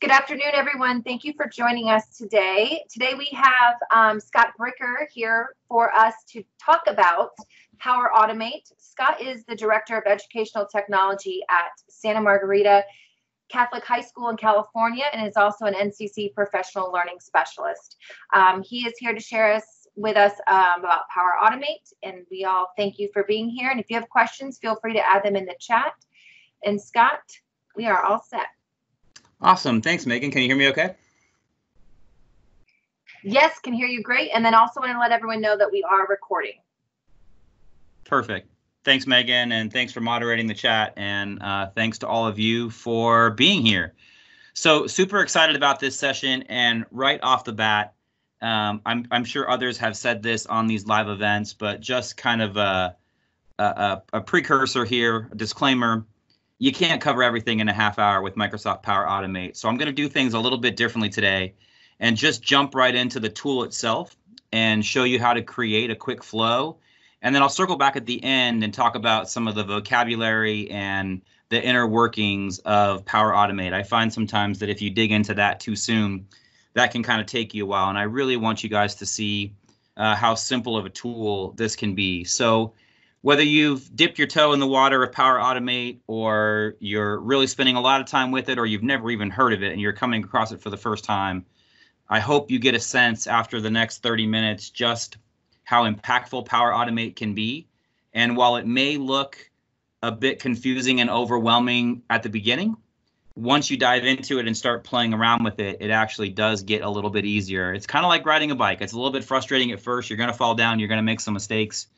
Good afternoon, everyone. Thank you for joining us today. Today we have um, Scott Bricker here for us to talk about Power Automate. Scott is the Director of Educational Technology at Santa Margarita Catholic High School in California and is also an NCCE Professional Learning Specialist. Um, he is here to share us with us um, about Power Automate, and we all thank you for being here. And if you have questions, feel free to add them in the chat. And Scott, we are all set. Awesome. Thanks, Megan. Can you hear me okay? Yes, can hear you great. And then also want to let everyone know that we are recording. Perfect. Thanks, Megan, and thanks for moderating the chat. And uh, thanks to all of you for being here. So, super excited about this session. And right off the bat, um, I'm, I'm sure others have said this on these live events, but just kind of a, a, a precursor here, a disclaimer. You can't cover everything in a half hour with Microsoft Power Automate. So I'm going to do things a little bit differently today and just jump right into the tool itself and show you how to create a quick flow. And then I'll circle back at the end and talk about some of the vocabulary and the inner workings of Power Automate. I find sometimes that if you dig into that too soon, that can kind of take you a while. And I really want you guys to see uh, how simple of a tool this can be. So whether you've dipped your toe in the water of Power Automate or you're really spending a lot of time with it or you've never even heard of it and you're coming across it for the first time, I hope you get a sense after the next 30 minutes just how impactful Power Automate can be. And while it may look a bit confusing and overwhelming at the beginning, once you dive into it and start playing around with it, it actually does get a little bit easier. It's kind of like riding a bike. It's a little bit frustrating at first. You're going to fall down, you're going to make some mistakes,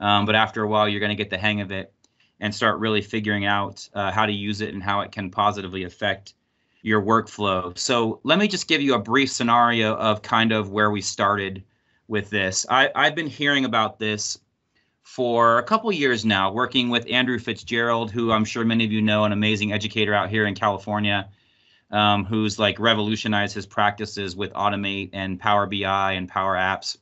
um, but after a while, you're going to get the hang of it and start really figuring out uh, how to use it and how it can positively affect your workflow. So let me just give you a brief scenario of kind of where we started with this. I, I've been hearing about this for a couple years now, working with Andrew Fitzgerald, who I'm sure many of you know, an amazing educator out here in California, um, who's like revolutionized his practices with Automate and Power BI and Power Apps.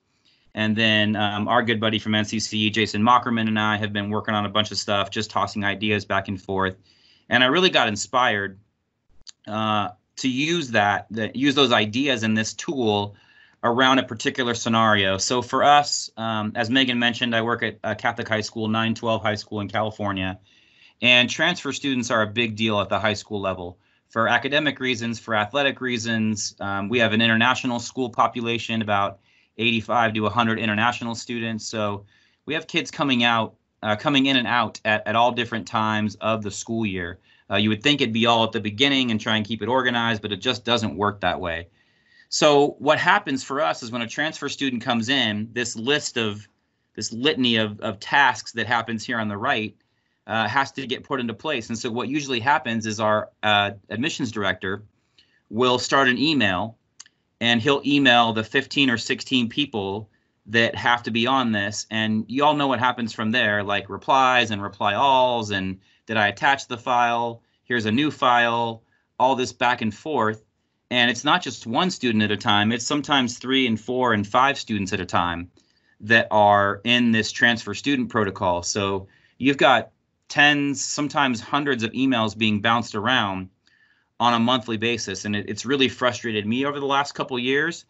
And then um, our good buddy from NCCE, Jason Mockerman, and I have been working on a bunch of stuff, just tossing ideas back and forth. And I really got inspired uh, to use that, that, use those ideas in this tool around a particular scenario. So for us, um, as Megan mentioned, I work at a Catholic High School, 912 High School in California, and transfer students are a big deal at the high school level for academic reasons, for athletic reasons. Um, we have an international school population, about 85 to 100 international students. So we have kids coming out, uh, coming in and out at, at all different times of the school year. Uh, you would think it'd be all at the beginning and try and keep it organized, but it just doesn't work that way. So what happens for us is when a transfer student comes in, this list of this litany of, of tasks that happens here on the right uh, has to get put into place. And so what usually happens is our uh, admissions director will start an email and he'll email the 15 or 16 people that have to be on this. And you all know what happens from there, like replies and reply alls and did I attach the file? Here's a new file, all this back and forth and it's not just one student at a time it's sometimes three and four and five students at a time that are in this transfer student protocol so you've got tens sometimes hundreds of emails being bounced around on a monthly basis and it, it's really frustrated me over the last couple years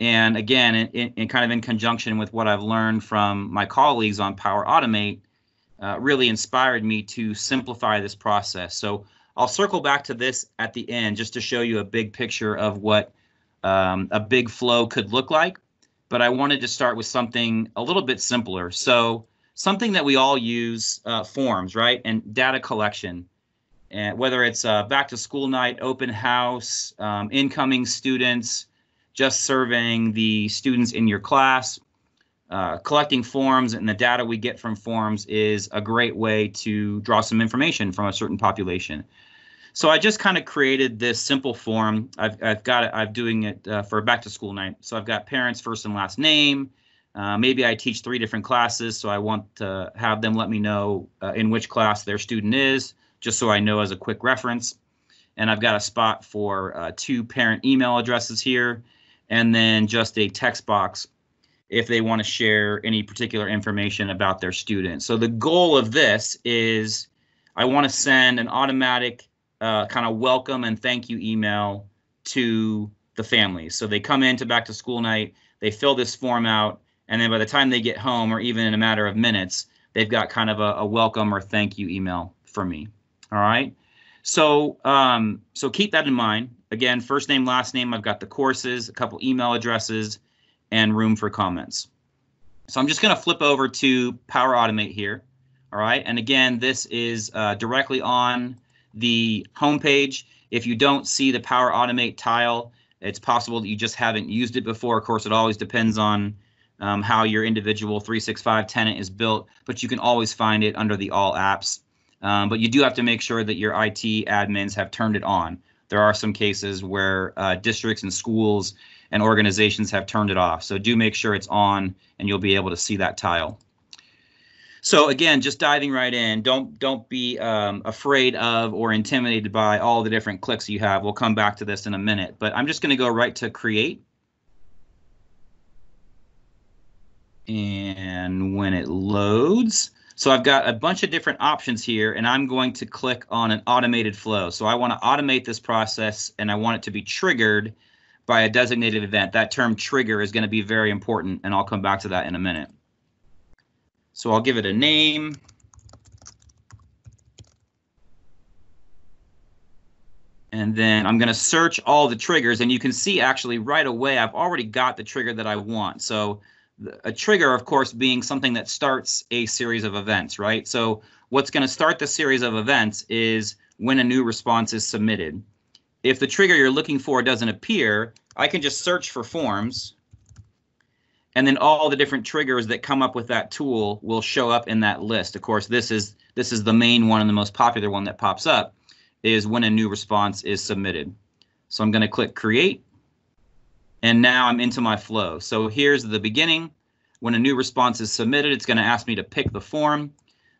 and again in, in, kind of in conjunction with what i've learned from my colleagues on power automate uh, really inspired me to simplify this process so I'll circle back to this at the end just to show you a big picture of what um, a big flow could look like. But I wanted to start with something a little bit simpler. So something that we all use, uh, forms, right? And data collection. And whether it's a back to school night, open house, um, incoming students, just surveying the students in your class, uh, collecting forms and the data we get from forms is a great way to draw some information from a certain population. So I just kind of created this simple form. I've, I've got it, I'm doing it uh, for a back to school night. So I've got parents' first and last name. Uh, maybe I teach three different classes, so I want to have them let me know uh, in which class their student is, just so I know as a quick reference. And I've got a spot for uh, two parent email addresses here, and then just a text box if they want to share any particular information about their student. So the goal of this is I want to send an automatic uh, kind of welcome and thank you email to the families. So they come into back to school night, they fill this form out, and then by the time they get home, or even in a matter of minutes, they've got kind of a, a welcome or thank you email from me. All right. So um, so keep that in mind. Again, first name, last name. I've got the courses, a couple email addresses, and room for comments. So I'm just going to flip over to Power Automate here. All right. And again, this is uh, directly on the homepage. If you don't see the Power Automate tile, it's possible that you just haven't used it before. Of course, it always depends on um, how your individual 365 tenant is built, but you can always find it under the All Apps. Um, but you do have to make sure that your IT admins have turned it on. There are some cases where uh, districts and schools and organizations have turned it off. So do make sure it's on and you'll be able to see that tile. So again, just diving right in, don't don't be um, afraid of or intimidated by all the different clicks you have. We'll come back to this in a minute, but I'm just going to go right to create. And when it loads, so I've got a bunch of different options here, and I'm going to click on an automated flow. So I want to automate this process, and I want it to be triggered by a designated event. That term trigger is going to be very important, and I'll come back to that in a minute. So I'll give it a name. And then I'm going to search all the triggers, and you can see actually right away I've already got the trigger that I want. So a trigger, of course, being something that starts a series of events, right? So what's going to start the series of events is when a new response is submitted. If the trigger you're looking for doesn't appear, I can just search for forms and then all the different triggers that come up with that tool will show up in that list. Of course, this is this is the main one and the most popular one that pops up is when a new response is submitted. So I'm going to click create and now I'm into my flow. So here's the beginning. When a new response is submitted, it's going to ask me to pick the form.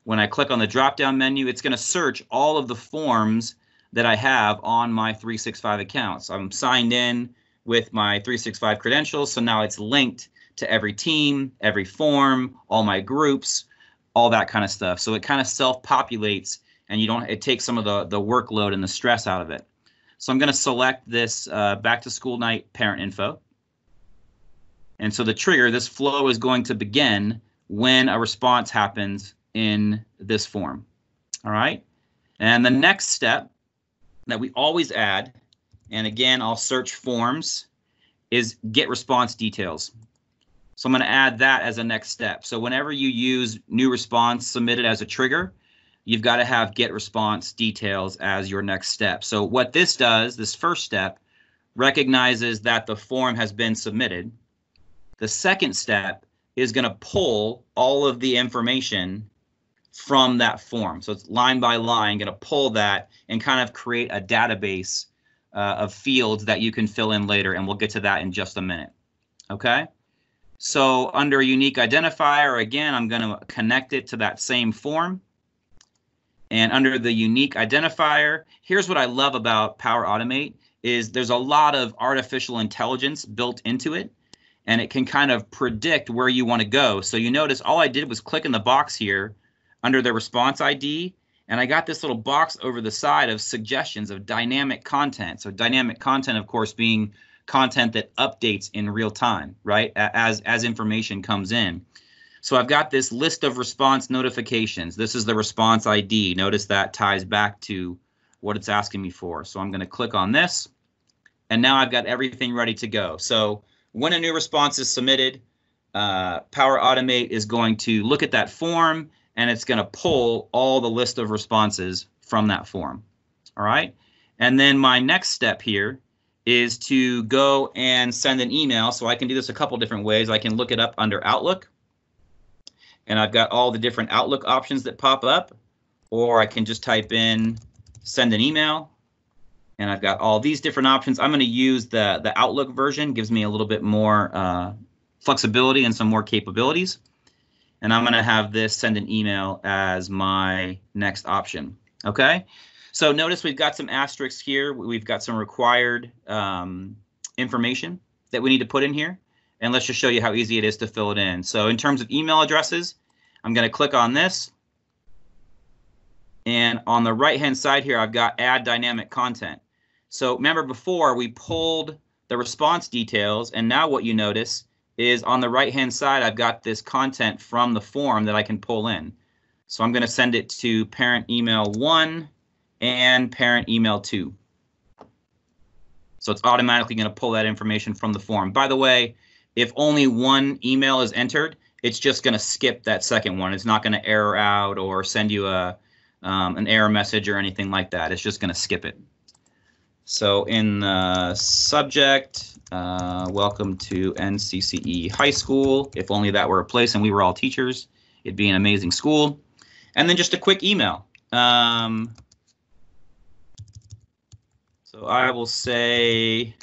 When I click on the drop down menu, it's going to search all of the forms that I have on my 365 account. So I'm signed in with my 365 credentials. So now it's linked to every team, every form, all my groups, all that kind of stuff. So it kind of self-populates and you don't it takes some of the the workload and the stress out of it. So I'm going to select this uh, back to school night parent info. And so the trigger, this flow is going to begin when a response happens in this form. All right. And the next step that we always add, and again, I'll search forms, is get response details. So I'm going to add that as a next step. So whenever you use new response submitted as a trigger, you've got to have get response details as your next step. So what this does, this first step, recognizes that the form has been submitted. The second step is going to pull all of the information from that form. So it's line by line, going to pull that and kind of create a database uh, of fields that you can fill in later. And we'll get to that in just a minute. Okay. So under unique identifier, again, I'm going to connect it to that same form. And under the unique identifier, here's what I love about Power Automate is there's a lot of artificial intelligence built into it and it can kind of predict where you want to go. So you notice all I did was click in the box here under the response ID and I got this little box over the side of suggestions of dynamic content. So dynamic content, of course, being content that updates in real time, right? As as information comes in. So I've got this list of response notifications. This is the response ID. Notice that ties back to what it's asking me for. So I'm going to click on this. And now I've got everything ready to go. So when a new response is submitted, uh, Power Automate is going to look at that form and it's going to pull all the list of responses from that form. All right. And then my next step here is to go and send an email. So I can do this a couple different ways. I can look it up under Outlook and I've got all the different Outlook options that pop up, or I can just type in send an email, and I've got all these different options. I'm going to use the, the Outlook version, gives me a little bit more uh, flexibility and some more capabilities. And I'm going to have this send an email as my next option. Okay, so notice we've got some asterisks here. We've got some required um, information that we need to put in here and let's just show you how easy it is to fill it in. So in terms of email addresses, I'm going to click on this. And on the right hand side here, I've got add dynamic content. So remember before we pulled the response details and now what you notice is on the right hand side I've got this content from the form that I can pull in. So I'm going to send it to parent email 1 and parent email 2. So it's automatically going to pull that information from the form. By the way, if only one email is entered, it's just going to skip that second one. It's not going to error out or send you a um, an error message or anything like that. It's just going to skip it. So in the subject, uh, welcome to NCCE High School. If only that were a place and we were all teachers, it'd be an amazing school. And then just a quick email. Um, so I will say,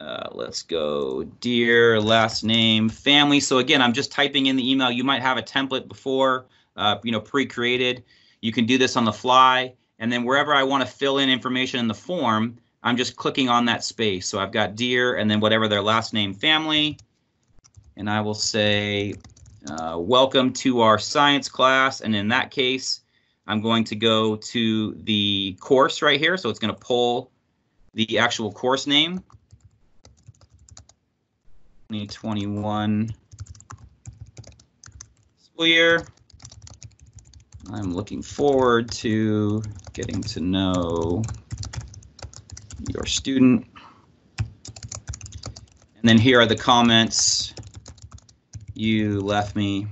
uh, let's go, dear last name, family. So again, I'm just typing in the email. You might have a template before, uh, you know, pre-created. You can do this on the fly. And then wherever I want to fill in information in the form, I'm just clicking on that space. So I've got dear and then whatever their last name, family. And I will say, uh, welcome to our science class. And in that case, I'm going to go to the course right here. So it's going to pull the actual course name. 2021 school year. I'm looking forward to getting to know your student. And then here are the comments you left me.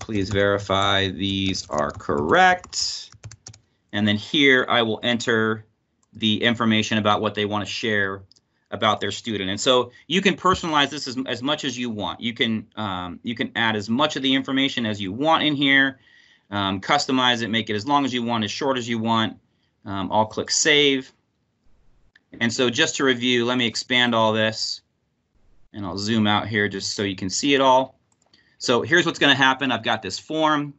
Please verify these are correct. And then here I will enter the information about what they want to share about their student. And so you can personalize this as, as much as you want. You can um, you can add as much of the information as you want in here, um, customize it, make it as long as you want, as short as you want. Um, I'll click save. And so just to review, let me expand all this and I'll zoom out here just so you can see it all. So here's what's going to happen. I've got this form.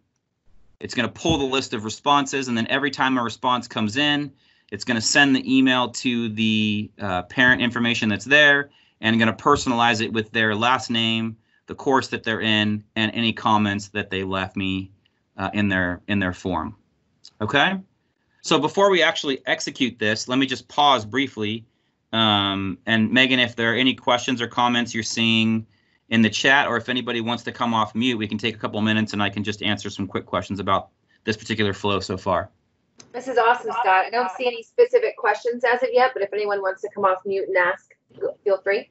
It's going to pull the list of responses and then every time a response comes in, it's going to send the email to the uh, parent information that's there and going to personalize it with their last name, the course that they're in, and any comments that they left me uh, in their in their form. Okay. So before we actually execute this, let me just pause briefly. Um, and Megan, if there are any questions or comments you're seeing in the chat, or if anybody wants to come off mute, we can take a couple minutes and I can just answer some quick questions about this particular flow so far. This is awesome, Scott. I don't see any specific questions as of yet, but if anyone wants to come off mute and ask, feel free.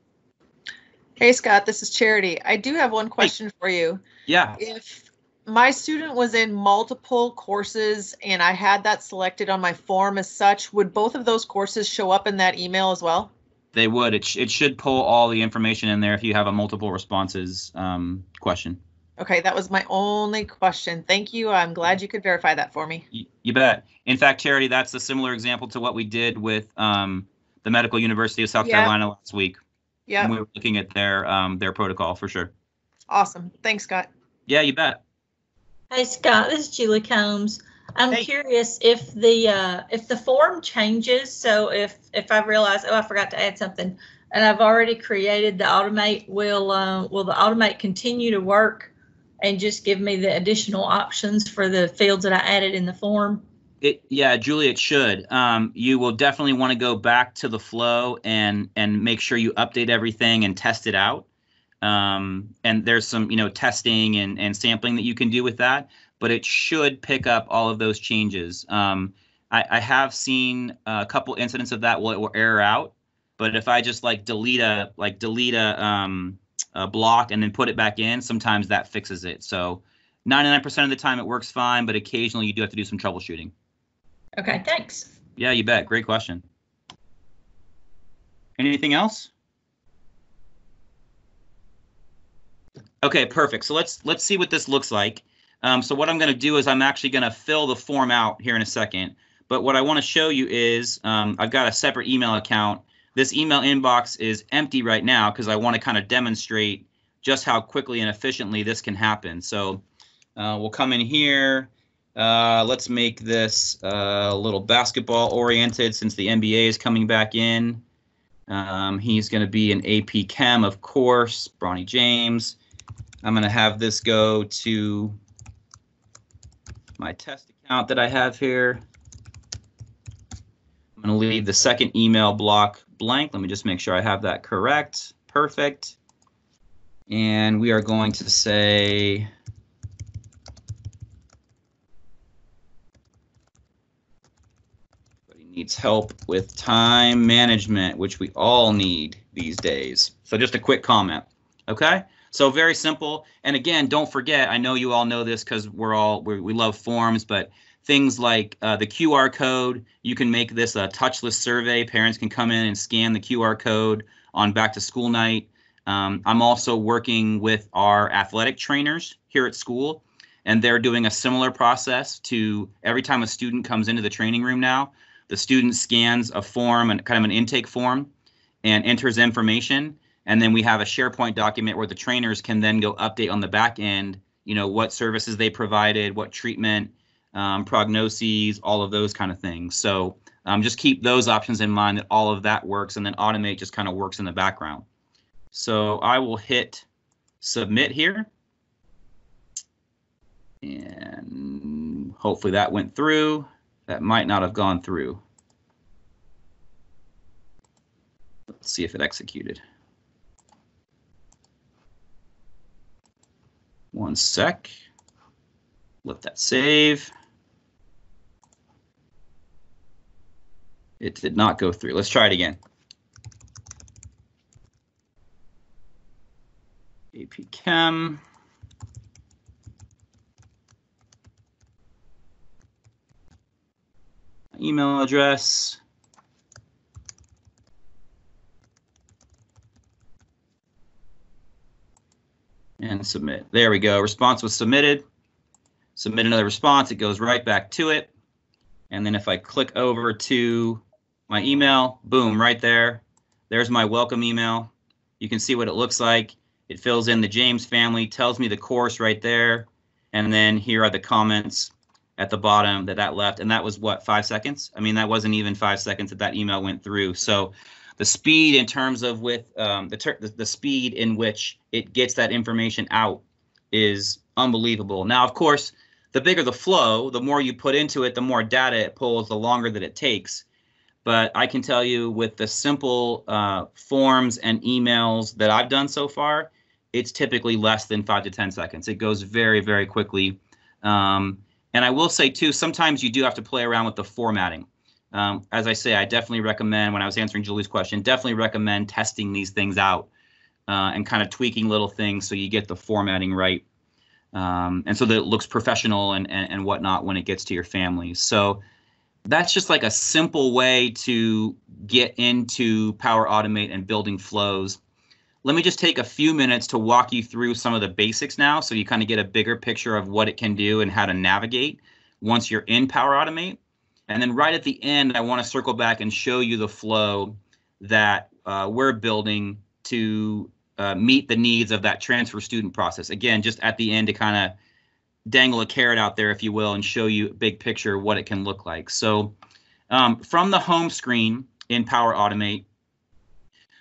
Hey, Scott, this is Charity. I do have one question for you. Yeah. If my student was in multiple courses and I had that selected on my form as such, would both of those courses show up in that email as well? They would. It, sh- it should pull all the information in there if you have a multiple responses um, question. Okay, that was my only question. Thank you. I'm glad you could verify that for me. You, you bet. In fact, Charity, that's a similar example to what we did with um, the Medical University of South Yeah. Carolina last week. Yeah, when We were looking at their um, their protocol for sure. awesome. Thanks, Scott. Yeah, you bet. Hey Scott, this is Julie Combs. I'm Hey. curious if the uh, if the form changes. So if if I realize oh I forgot to add something, and I've already created the automate, will uh, will the automate continue to work and just give me the additional options for the fields that I added in the form? It yeah, Julie, it should. Um, you will definitely want to go back to the flow and and make sure you update everything and test it out. Um, and there's some you know testing and and sampling that you can do with that, but it should pick up all of those changes. Um, I, I have seen a couple incidents of that where it will error out, but if I just like delete a like delete a a block and then put it back in, sometimes that fixes it. So 99% of the time it works fine, but occasionally you do have to do some troubleshooting. Okay, thanks. Yeah, you bet. Great question. Anything else? Okay, perfect. So let's let's see what this looks like. Um, so what I'm going to do is I'm actually going to fill the form out here in a second. But what I want to show you is um, I've got a separate email account. This email inbox is empty right now because I want to kind of demonstrate just how quickly and efficiently this can happen. So uh, we'll come in here. Uh, let's make this uh, a little basketball oriented since the NBA is coming back in. Um, he's going to be an AP Chem, of course, Bronny James. I'm going to have this go to my test account that I have here. I'm going to leave the second email block blank. Let me just make sure I have that correct. Perfect. And we are going to say needs help with time management, which we all need these days. So just a quick comment. Okay. So very simple. And again, don't forget, I know you all know this because we're all, we we love forms, but things like uh, the QR code, you can make this a touchless survey. Parents can come in and scan the QR code on back to school night. Um, I'm also working with our athletic trainers here at school, and they're doing a similar process to every time a student comes into the training room now, the student scans a form and kind of an intake form and enters information. And then we have a SharePoint document where the trainers can then go update on the back end, you know, what services they provided, what treatment, um, prognoses, all of those kind of things. So um, just keep those options in mind that all of that works and then automate just kind of works in the background. So I will hit submit here. And hopefully that went through. That might not have gone through. Let's see if it executed. One sec. Let that save. It did not go through. Let's try it again. AP Chem. Email address. And submit. There we go. Response was submitted. Submit another response. It goes right back to it. And then if I click over to my email, boom, right there. There's my welcome email. You can see what it looks like. It fills in the James family, tells me the course right there. And then here are the comments at the bottom that that left. And that was what, five seconds? I mean, that wasn't even five seconds that that email went through. So the speed in terms of with um, the, the speed in which it gets that information out is unbelievable. Now, of course, the bigger the flow, the more you put into it, the more data it pulls, the longer that it takes. But I can tell you with the simple uh, forms and emails that I've done so far, it's typically less than five to 10 seconds. It goes very, very quickly. Um, and I will say too, sometimes you do have to play around with the formatting. Um, as I say, I definitely recommend, when I was answering Julie's question, definitely recommend testing these things out uh, and kind of tweaking little things so you get the formatting right. Um, and so that it looks professional and, and, and whatnot when it gets to your family. So that's just like a simple way to get into Power Automate and building flows. Let me just take a few minutes to walk you through some of the basics now so you kind of get a bigger picture of what it can do and how to navigate once you're in Power Automate. And then right at the end, I want to circle back and show you the flow that uh, we're building to uh, meet the needs of that transfer student process. Again, just at the end to kind of dangle a carrot out there, if you will, and show you a big picture what it can look like. So um, from the home screen in Power Automate,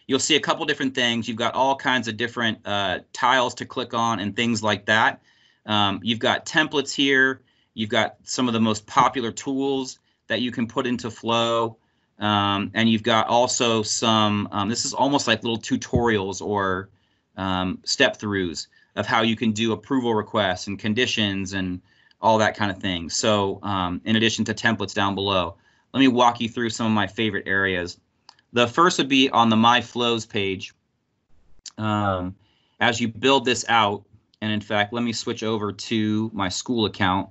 you'll see a couple different things. You've got all kinds of different uh, tiles to click on and things like that. Um, you've got templates here. You've got some of the most popular tools that you can put into Flow. Um, and you've got also some, um, this is almost like little tutorials or um, step throughs of how you can do approval requests and conditions and all that kind of thing. So um, in addition to templates down below, let me walk you through some of my favorite areas. The first would be on the My Flows page. Um, as you build this out, and in fact, let me switch over to my school account.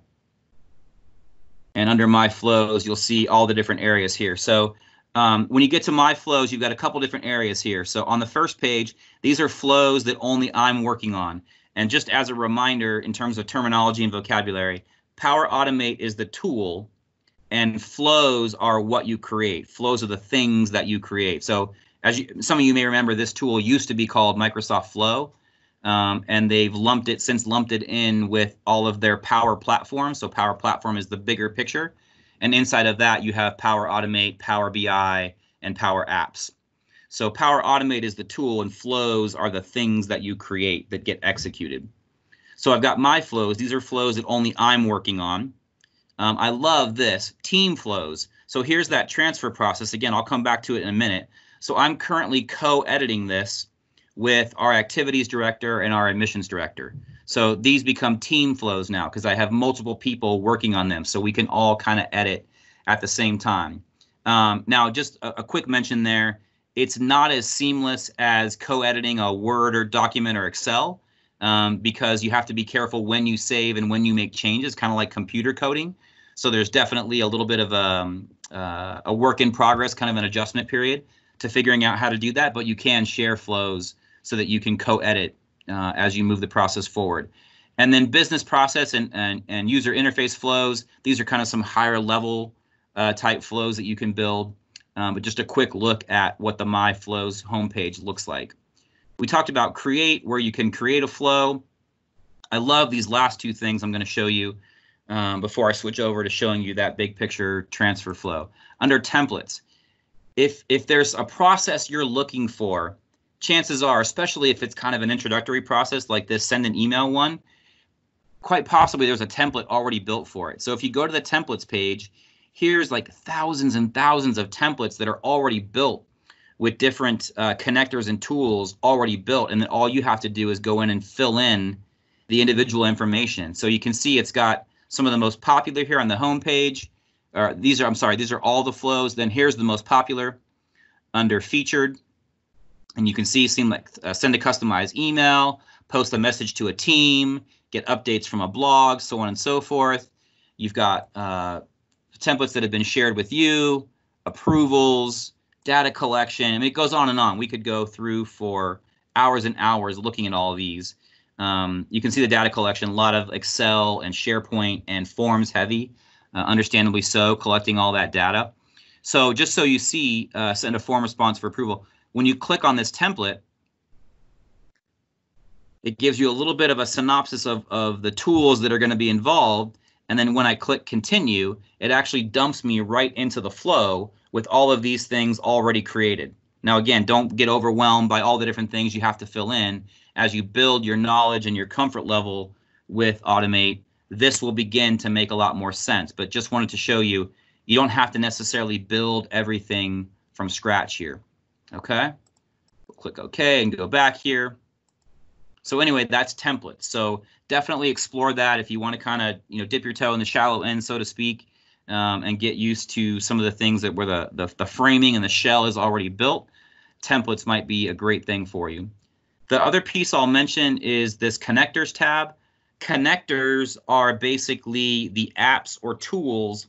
And under My Flows, you'll see all the different areas here. So um, when you get to My Flows, you've got a couple different areas here. So on the first page, these are flows that only I'm working on. And just as a reminder, in terms of terminology and vocabulary, Power Automate is the tool and flows are what you create. Flows are the things that you create. So as you, some of you may remember, this tool used to be called Microsoft Flow. Um, and they've lumped it since lumped it in with all of their Power Platform. So Power Platform is the bigger picture, and inside of that you have Power Automate, Power BI, and Power Apps. So Power Automate is the tool, and flows are the things that you create that get executed. So I've got my flows. These are flows that only I'm working on. Um, I love this team flows. So here's that transfer process. Again, I'll come back to it in a minute. So I'm currently co-editing this with our activities director and our admissions director. So these become team flows now because I have multiple people working on them. So we can all kind of edit at the same time. Um, now, just a, a quick mention there. It's not as seamless as co-editing a Word or document or Excel um, because you have to be careful when you save and when you make changes, kind of like computer coding. So there's definitely a little bit of a, um, uh, a work in progress, kind of an adjustment period to figuring out how to do that. But you can share flows so that you can co-edit uh, as you move the process forward. And then business process and, and, and user interface flows. These are kind of some higher level uh, type flows that you can build. Um, but just a quick look at what the My Flows homepage looks like. We talked about create, where you can create a flow. I love these last two things I'm going to show you um, before I switch over to showing you that big picture transfer flow. Under templates, if if there's a process you're looking for, chances are, especially if it's kind of an introductory process like this send an email one, quite possibly there's a template already built for it. So if you go to the templates page, here's like thousands and thousands of templates that are already built with different uh, connectors and tools already built. And then all you have to do is go in and fill in the individual information. So you can see it's got some of the most popular here on the home page. Or these are, I'm sorry, these are all the flows. Then here's the most popular under featured. And you can see, seem like uh, send a customized email, post a message to a team, get updates from a blog, so on and so forth. You've got uh, templates that have been shared with you, approvals, data collection. I mean, it goes on and on. We could go through for hours and hours looking at all these. Um, you can see the data collection, a lot of Excel and SharePoint and forms heavy, uh, understandably so, collecting all that data. So just so you see, uh, send a form response for approval. When you click on this template, it gives you a little bit of a synopsis of, of the tools that are going to be involved. And then when I click continue, it actually dumps me right into the flow with all of these things already created. Now, again, don't get overwhelmed by all the different things you have to fill in. As you build your knowledge and your comfort level with Automate, this will begin to make a lot more sense. But just wanted to show you, you don't have to necessarily build everything from scratch here. Okay, we'll click OK and go back here. So anyway, that's templates. So definitely explore that if you want to kind of you know dip your toe in the shallow end, so to speak, um, and get used to some of the things that where the, the the framing and the shell is already built. Templates might be a great thing for you. The other piece I'll mention is this connectors tab. Connectors are basically the apps or tools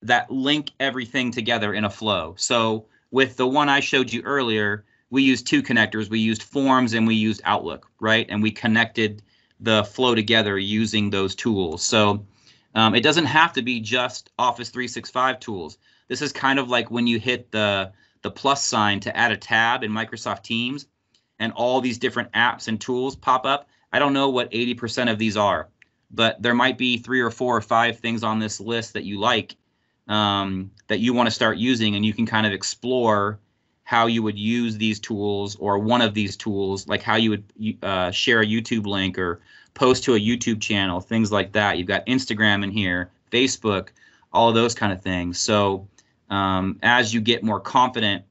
that link everything together in a flow. So with the one I showed you earlier, we used two connectors. We used Forms and we used Outlook, right? And we connected the flow together using those tools. So um, it doesn't have to be just Office 365 tools. This is kind of like when you hit the the plus sign to add a tab in Microsoft Teams and all these different apps and tools pop up. I don't know what 80% of these are, but there might be three or four or five things on this list that you like um, that you want to start using, and you can kind of explore how you would use these tools or one of these tools, like how you would uh, share a YouTube link or post to a YouTube channel, things like that. You've got Instagram in here, Facebook, all those kind of things. So um, as you get more confident,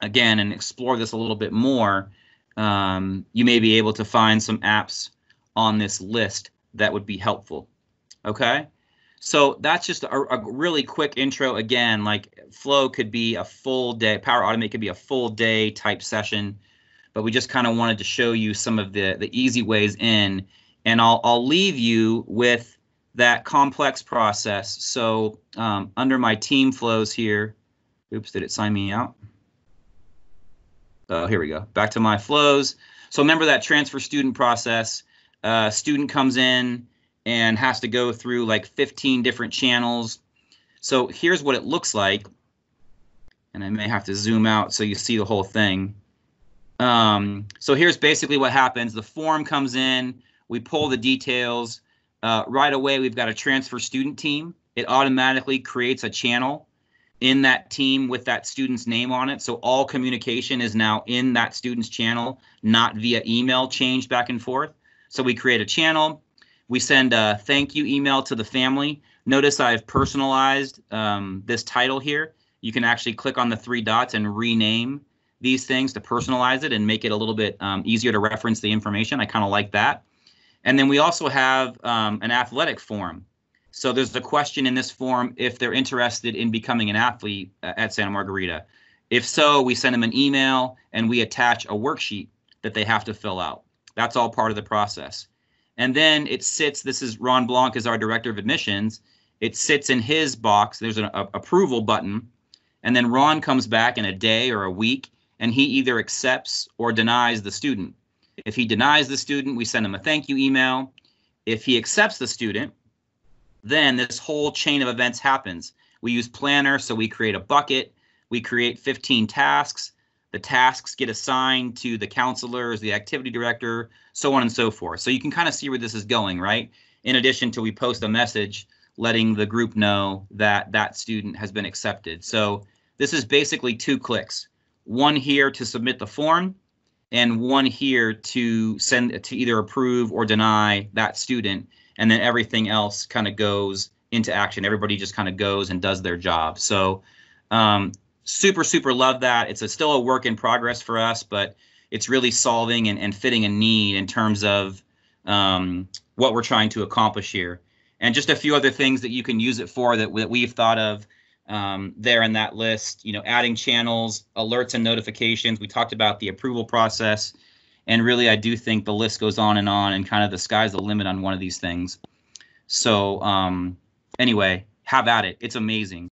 again, and explore this a little bit more, um, you may be able to find some apps on this list that would be helpful. Okay. So that's just a, a, really quick intro. Again, like Flow could be a full day, Power Automate could be a full day type session, but we just kind of wanted to show you some of the the easy ways in, and I'll I'll leave you with that complex process. So um, under my team flows here, oops, did it sign me out? Oh, here we go. Back to my flows. So remember that transfer student process. Uh, student comes in and has to go through like 15 different channels. So here's what it looks like. And I may have to zoom out so you see the whole thing. Um, so here's basically what happens. The form comes in, we pull the details. Uh, right away, we've got a transfer student team. It automatically creates a channel in that team with that student's name on it. So all communication is now in that student's channel, not via email changed back and forth. So we create a channel, We send a thank you email to the family. Notice I've personalized um, this title here. You can actually click on the three dots and rename these things to personalize it and make it a little bit um, easier to reference the information. I kind of like that. And then we also have um, an athletic form. So there's the question in this form if they're interested in becoming an athlete at Santa Margarita. If so, we send them an email and we attach a worksheet that they have to fill out. That's all part of the process. And then it sits, this is Ron Blanc is our director of admissions. It sits in his box. There's an a, approval button. And then Ron comes back in a day or a week and he either accepts or denies the student. If he denies the student, we send him a thank you email. If he accepts the student, then this whole chain of events happens. We use Planner, so we create a bucket, we create 15 tasks. The tasks get assigned to the counselors, the activity director, so on and so forth. So you can kind of see where this is going, right? In addition to we post a message letting the group know that that student has been accepted. So this is basically two clicks. One here to submit the form and one here to send to either approve or deny that student and then everything else kind of goes into action everybody just kind of goes and does their job so um, super super love that it's a, still a work in progress for us but it's really solving and, and fitting a need in terms of um, what we're trying to accomplish here and just a few other things that you can use it for that, that we've thought of um, there in that list. You know, adding channels, alerts, and notifications. We talked about the approval process, and really, I do think the list goes on and on, and kind of the sky's the limit on one of these things. So, um, anyway, have at it. It's amazing.